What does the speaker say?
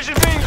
Precision being